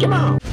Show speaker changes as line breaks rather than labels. Come on.